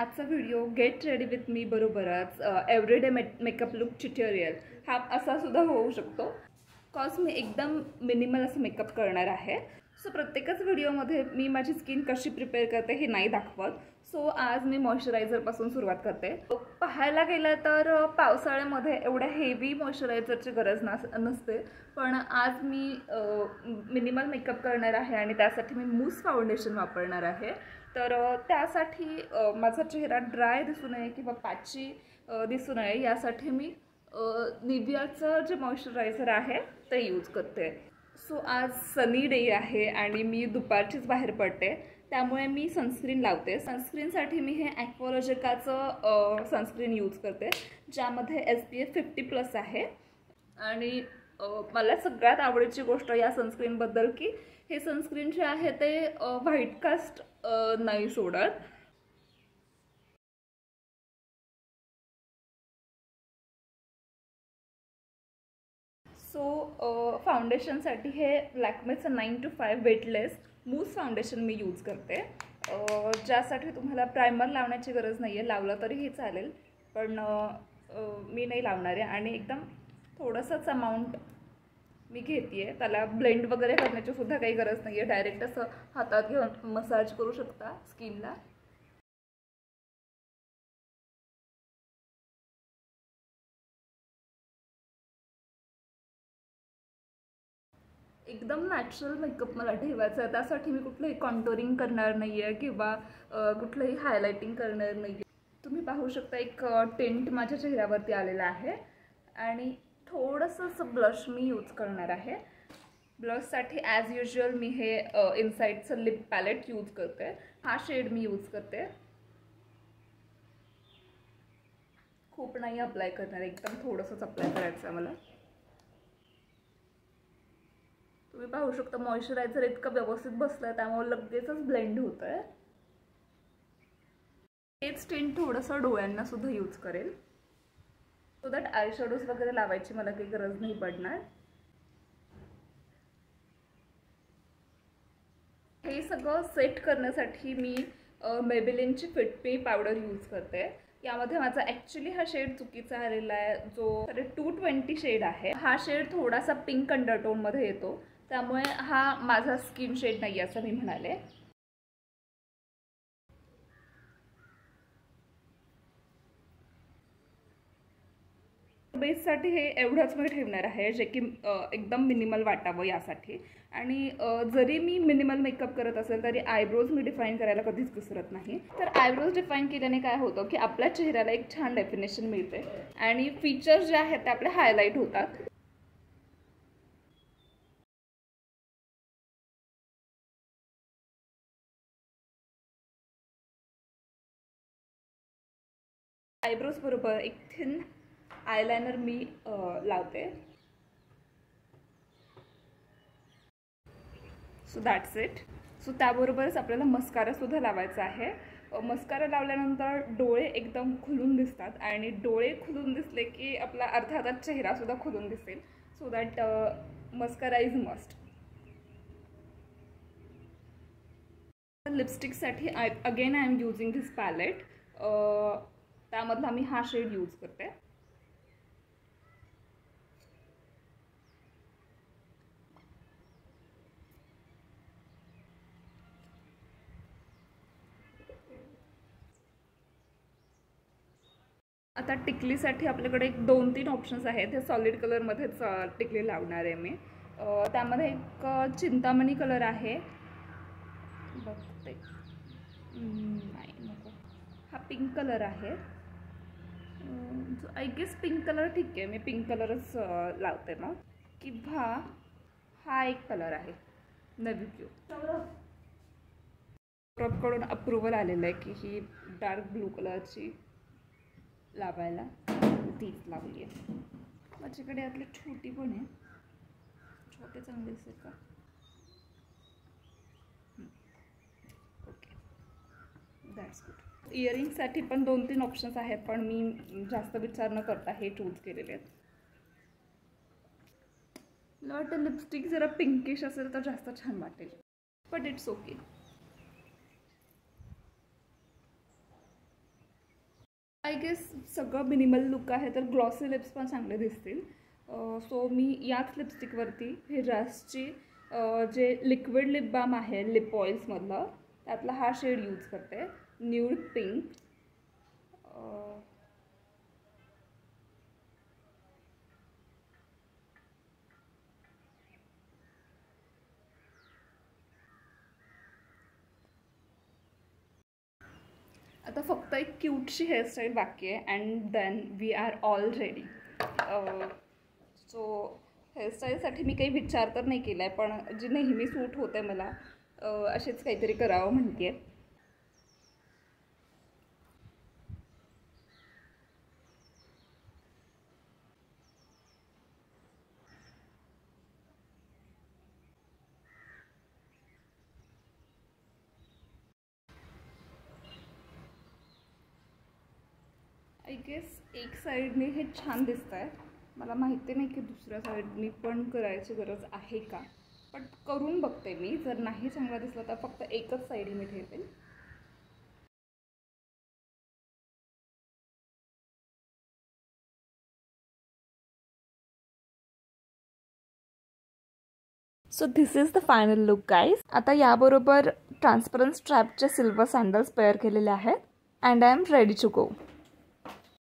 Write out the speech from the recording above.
आजचा video get ready with me बरोबरच everyday me makeup look tutorial हा असा सुद्धा होऊ शकतो. कॉज मी एकदम मिनिमल असं मेकअप करणार आहे. सो प्रत्येकच व्हिडिओमध्ये मी माझी स्किन कशी प्रिपेअर करते हे नाही दाखवत. सो आज मी मॉइश्चरायझरपासून सुरुवात करते. पाहायला गेलं तर पावसाळ्यामध्ये एवढ्या हेवी मॉइश्चरायझरची गरज नस नसते. पण आज मी मिनिमल मेकअप करणार आहे आणि त्यासाठी मी मूस फाउंडेशन वापरणार आहे. तर त्यासाठी माझा चेहरा ड्राय दिसू नये किंवा पॅची दिसू नये यासाठी मी निव्याचं जे मॉइश्चरायझर आहे ते यूज करते. सो आज सनी डे आहे आणि मी दुपारचीच बाहेर पडते. त्यामुळे मी सनस्क्रीन लावते. सनस्क्रीनसाठी मी हे ॲक्वॉलॉजिकाचं सनस्क्रीन यूज करते ज्यामध्ये S P F fifty plus आहे. आणि मला सगळ्यात आवडीची गोष्ट या सनस्क्रीनबद्दल की हे सनस्क्रीन जे आहे ते व्हाईट कास्ट नाही सोडत. सो फाउंडेशनसाठी हे लॅकमेचं nine two five weightless mousse foundation मी यूज करते. ज्यासाठी तुम्हाला प्रायमर लावण्याची गरज नाही आहे लावलं तरीही चालेल. पण मी नाही लावणार आहे. आणि एकदम थोडंसंच अमाऊंट मी घेते आहे त्याला ब्लेंड वगैरे करण्याची सुद्धा काही गरज नाही आहे डायरेक्ट असं हातात घेऊन मसाज करू शकता स्किनला एकदम नॅचरल मेकअप मला ठेवायचा आहे त्यासाठी मी कुठलंही कॉन्टोरिंग करणार नाही आहे किंवा कुठलंही हायलायटिंग करणार नाही आहे तुम्ही पाहू शकता एक टेंट माझ्या चेहऱ्यावरती आलेला आहे. आणि थोडंसं असं ब्लश मी यूज करणार आहे. ब्लशसाठी ॲज युजल मी हे इनसाईडचं लिप पॅलेट यूज करते. हा शेड मी यूज करते. खूप नाही अप्लाय करणार एकदम थोडंसंच अप्लाय करायचं आहे मला तुम्ही पाहू शकता मॉइश्चरायझर इतकं व्यवस्थित बसलं आहे त्यामुळे लगेचच ब्लेंड होतं आहे हेच टेंट थोडंसं डोळ्यांना सुद्धा यूज करेल. सो दॅट आय शॅडोज वगैरे लावायची मला काही गरज नाही पडणार. हे सगळं सेट करण्यासाठी मी मेबिलिनची फिटपी पावडर यूज करते. यामध्ये माझा ॲक्च्युली हा शेड चुकीचा आलेला आहे. जो टू ट्वेंटी शेड आहे. हा शेड थोडासा पिंक अंडरटोनमध्ये येतो. त्यामुळे हा माझा स्किन शेड नाही असं मी म्हणाले. बेससाठी हे एवढंच मी ठेवणार आहे जे की एकदम मिनिमल वाटावं यासाठी. आणि जरी मी मिनिमल मेकअप करत असेल तरी आयब्रोज मी डिफाईन करायला कधीच विसरत नाही. तर आयब्रोज डिफाईन केल्याने काय होतं की आपल्या चेहऱ्याला एक छान डेफिनेशन मिळते. आणि फीचर्स जे आहेत ते आपले हायलाईट होतात. आयब्रोज बरोबर एक थिन आयलायनर मी लावते. सो दॅट्स इट सो त्याबरोबरच आपल्याला मस्कारासुद्धा लावायचा आहे. मस्कारा लावल्यानंतर डोळे एकदम खुलून दिसतात आणि डोळे खुलून दिसले की आपला अर्थातच चेहरासुद्धा खुलून दिसेल. So that mascara is must लिपस्टिकसाठी I again I am using this palette. त्यामधला मी हा शेड यूज करते. आता टिकलीसाठी आपल्याकडे एक दोन तीन ऑप्शन्स आहेत. हे सॉलिड कलरमध्येच टिकली लावणार आहे मी. त्यामध्ये एक चिंतामणी कलर आहे. बघते. नाही नको. हा पिंक कलर आहे. आय गेस पिंक कलर ठीक आहे. मी पिंक कलरच लावते मग. किंवा हा एक कलर आहे. नवी ब्ल्यू कडून अप्रुव्हल आलेलं आहे की ही डार्क ब्लू कलरची लावायला तीच लावली आहे माझ्याकडे आपली छोटी पण आहे. छोटे चांगले असेल का? ओके. दॅट्स गुड इयरिंगसाठी पण दोन तीन ऑप्शन्स आहेत पण मी जास्त विचार न करता हे चूज केलेले आहेत. मला वाटतं लिपस्टिक जरा पिंकिश असेल तर जास्त छान वाटेल. But it's okay I guess सगळं मिनिमल लुक आहे तर ग्लॉसी लिप्स पण चांगले दिसतील. सो मी याच लिपस्टिकवरती हे रसची जे लिक्विड लिप बाम आहे लिप ऑइल्समधलं त्यातला हा शेड यूज करते. Nude pink. आता फक्त एक क्यूटशी हेअरस्टाईल बाकी आहे and then we are all ready so हेअरस्टाईलसाठी मी काही विचार तर नाही केला आहे पण जी नेहमी सूट होते मला असेच काहीतरी करावं म्हणते आहे आय गेस एक साईडने हे छान दिसत आहे मला माहिती नाही की दुसऱ्या साईडने पण करायची गरज आहे का. पण करून बघते मी. जर नाही चांगला दिसला तर फक्त एकच साईड मी ठेवेल so this is the final look guys आता याबरोबर ट्रान्सपरन्स ट्रॅपचे सिल्वर सँडल्स पेअर केलेले आहेत. And I am ready to go